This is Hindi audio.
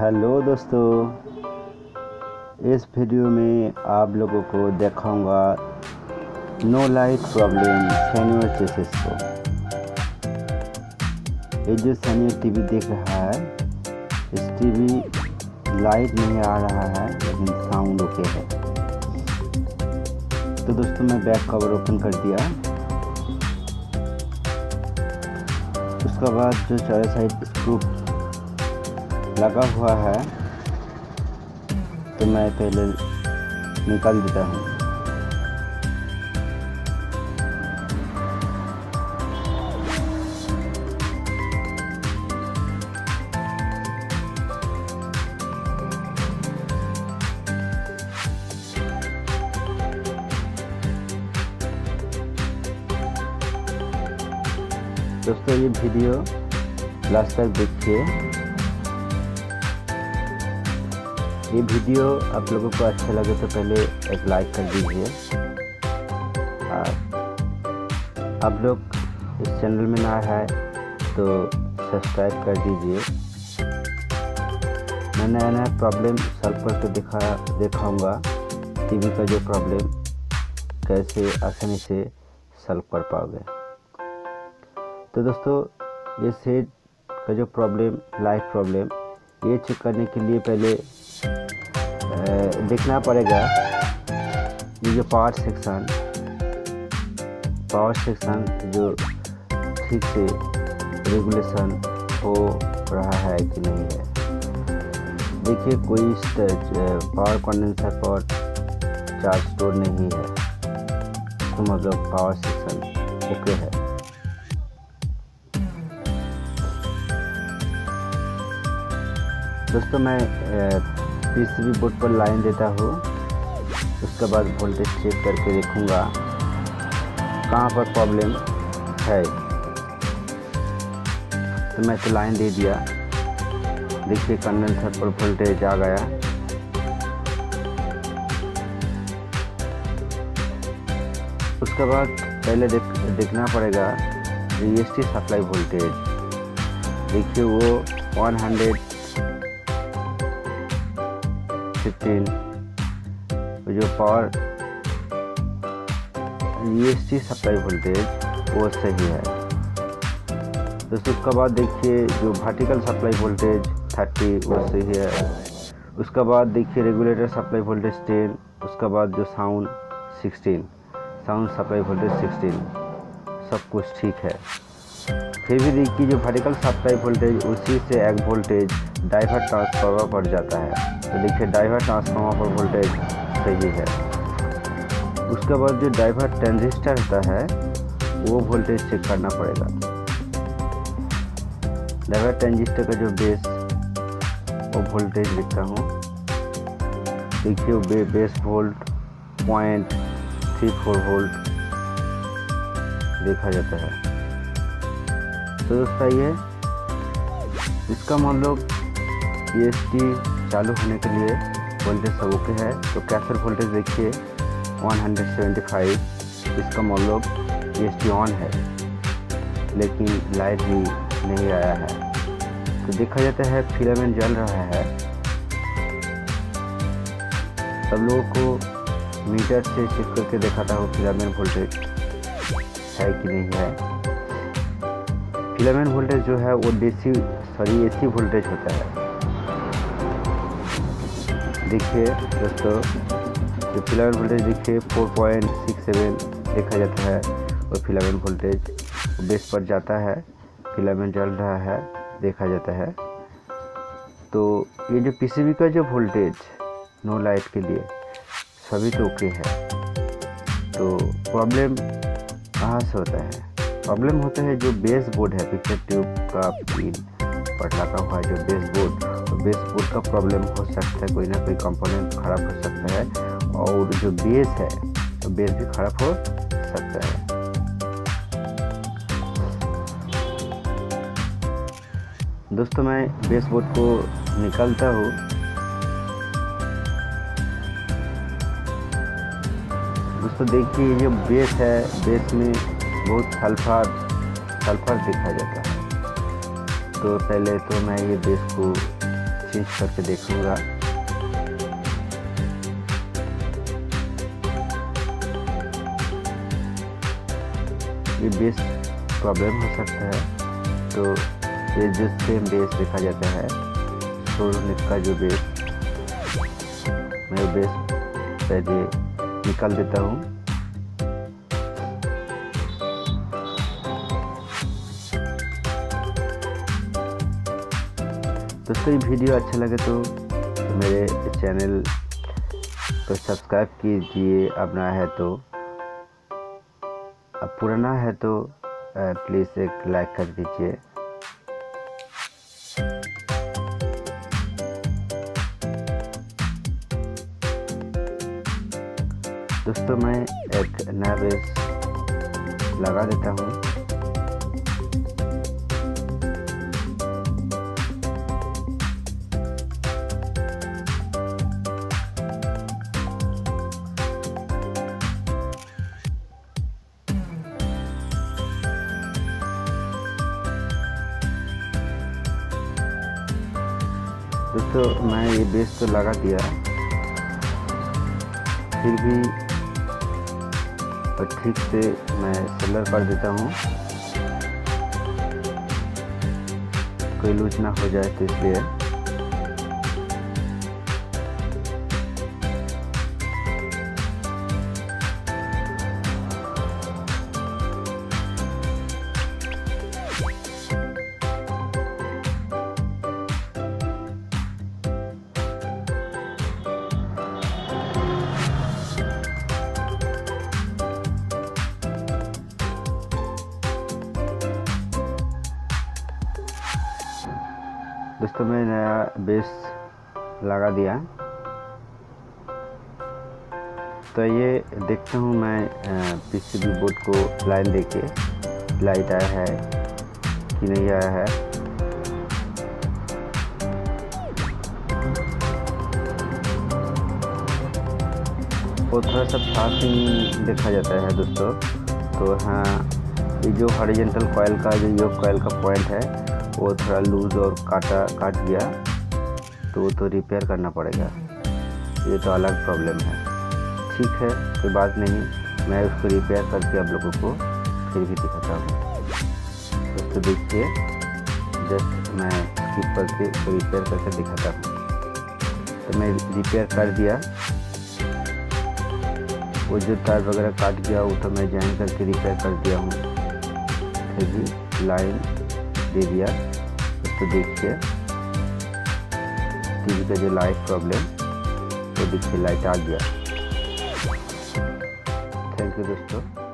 हेलो दोस्तों, इस वीडियो में आप लोगों को दिखाऊँगा नो लाइट प्रॉब्लम सैनियर चेसिस को। ये जो सैनियर टीवी देख रहा है, इस टीवी लाइट नहीं आ रहा है, लेकिन साउंड ओके है। तो दोस्तों, मैं बैक कवर ओपन कर दिया। उसके बाद जो चारों साइड स्क्रू लगा हुआ है तो मैं पहले निकाल देता हूँ। दोस्तों, ये वीडियो लास्ट तक देखिए। ये वीडियो आप लोगों को अच्छा लगे तो पहले एक लाइक कर दीजिए। आप लोग इस चैनल में ना है तो सब्सक्राइब कर दीजिए। मैं नया नया प्रॉब्लम सॉल्व करके दिखा, दिखाऊँगा। टीवी का जो प्रॉब्लम कैसे आसानी से सॉल्व कर पाओगे। तो दोस्तों, ये सेट का जो प्रॉब्लम लाइफ प्रॉब्लम ये चेक करने के लिए पहले देखना पड़ेगा। ये जो पावर सेक्शन पावर सेक्शन जो ठीक से रेगुलेशन हो रहा है कि नहीं है। देखिए, कोई पावर कंडेंसर पर चार्ज स्टोर नहीं है। तो मतलब पावर सेक्शन ओके है। दोस्तों, मैं पीसीबी बोर्ड पर लाइन देता हूँ। उसके बाद वोल्टेज चेक करके देखूँगा कहाँ पर प्रॉब्लम है। तो मैं तो लाइन दे दिया। देखिए कंडेंसर पर वोल्टेज आ गया। उसके बाद पहले देख, देखना पड़ेगा। सी सप्लाई वोल्टेज देखिए वो 100 फिफ्टीन जो पावर सी सप्लाई वोल्टेज वो सही है। दोस्तों उसके बाद देखिए, जो वर्टिकल सप्लाई वोल्टेज थर्टी वो सही है। उसके बाद देखिए रेगुलेटर सप्लाई वोल्टेज टेन उसके बाद जो sound sixteen sound supply voltage sixteen सब कुछ ठीक है। फिर भी देखिए जो वर्टिकल सप्लाई वोल्टेज उसी से एक वोल्टेज डाइवर ट्रांसफार्मर पर जाता है। तो देखिए डाइवर ट्रांसफार्मर पर वोल्टेज सही है। उसके बाद जो डाइवर ट्रांजिस्टर होता है वो वोल्टेज चेक करना पड़ेगा। डाइवर ट्रांजिस्टर का जो बेस वो वोल्टेज लिखता हूँ। देखिए बे, base volt point three four volt देखा जाता है। तो दोस्तों ये। इसका मान मतलब ई चालू होने के लिए वोल्टेज सब ओके है तो कैसर वोल्टेज देखिए 175 इसका मान मतलब ई ऑन है, लेकिन लाइट भी नहीं आया है। तो देखा जाता है फिलामेंट जल रहा है। सब लोगों को मीटर से चेक करके दिखाता हूँ फिलामेंट वोल्टेज है कि नहीं है। फिलामेंट वोल्टेज जो है, वो डीसी सॉरी, एसी वोल्टेज होता है। देखिए दोस्तों, जो फिलामेंट वोल्टेज देखिए 4.67 देखा जाता है, और फिलामेंट वोल्टेज बेस पर जाता है फिलामेंट जल रहा है, देखा जाता है। तो ये जो पीसीबी का जो वोल्टेज, नो लाइट के लिए, सभी तो ओके है। तो प्रॉब्लम कहाँ से होता है? प्रॉब्लम होता है जो बेस बोर्ड है पिक्चर ट्यूब का पिन पर लगा हुआ जो बेस बोर्ड तो बेस बोर्ड का प्रॉब्लम हो सकता है, कोई ना कोई कंपोनेंट खराब हो सकता है और जो बेस है तो बेस भी खराब हो सकता है। दोस्तों, मैं बेस बोर्ड को निकालता हूँ। दोस्तों, देखिए, ये बेस है, बेस में बहुत सल्फ़र सल्फ़र दिखा जाता है। तो पहले तो मैं ये बेस को चेंज करके देखूँगा। ये बेस प्रॉब्लम हो सकता है। तो ये जो सेम बेस देखा जाता है सोनिक का जो बेस मैं बेस पहले निकाल देता हूँ। दोस्तों ये वीडियो अच्छा लगे तो मेरे चैनल को सब्सक्राइब कीजिए, अपना है तो। अब पुराना है तो प्लीज़ एक लाइक कर दीजिए। दोस्तों, मैं एक नया बेस लगा देता हूँ। दोस्तों मैं ये बेस तो लगा दिया। फिर भी ठीक से मैं सेलर कर देता हूँ। कोई लूज ना हो जाए तो इसलिए। दोस्तों मैं नया बेस लगा दिया। तो ये देखता हूँ मैं पीसीबी बोर्ड को लाइन देके, लाइट आया है कि नहीं आया है। वो थोड़ा सा फास्टिंग देखा जाता है दोस्तों। तो हाँ ये जो हॉरिजेंटल कॉयल का, जो योग कॉयल का पॉइंट है वो थोड़ा लूज और काटा, काट गया तो वो तो रिपेयर करना पड़ेगा। ये तो अलग प्रॉब्लम है। ठीक है, कोई बात नहीं। मैं उसको रिपेयर करके आप लोगों को फिर भी दिखाता हूँ। दोस्तों देखिए, जस्ट मैं स्किप करके उसको रिपेयर करके दिखाता हूँ। तो मैं रिपेयर कर दिया। वो जो तार वगैरह काट गया, वो तो मैं ज्वाइन करके रिपेयर कर दिया हूँ। फिर भी लाइन दे दिया। तो देखिए टीवी का जो लाइट प्रॉब्लम तो देखिए लाइट आ गया। थैंक यू दोस्तों।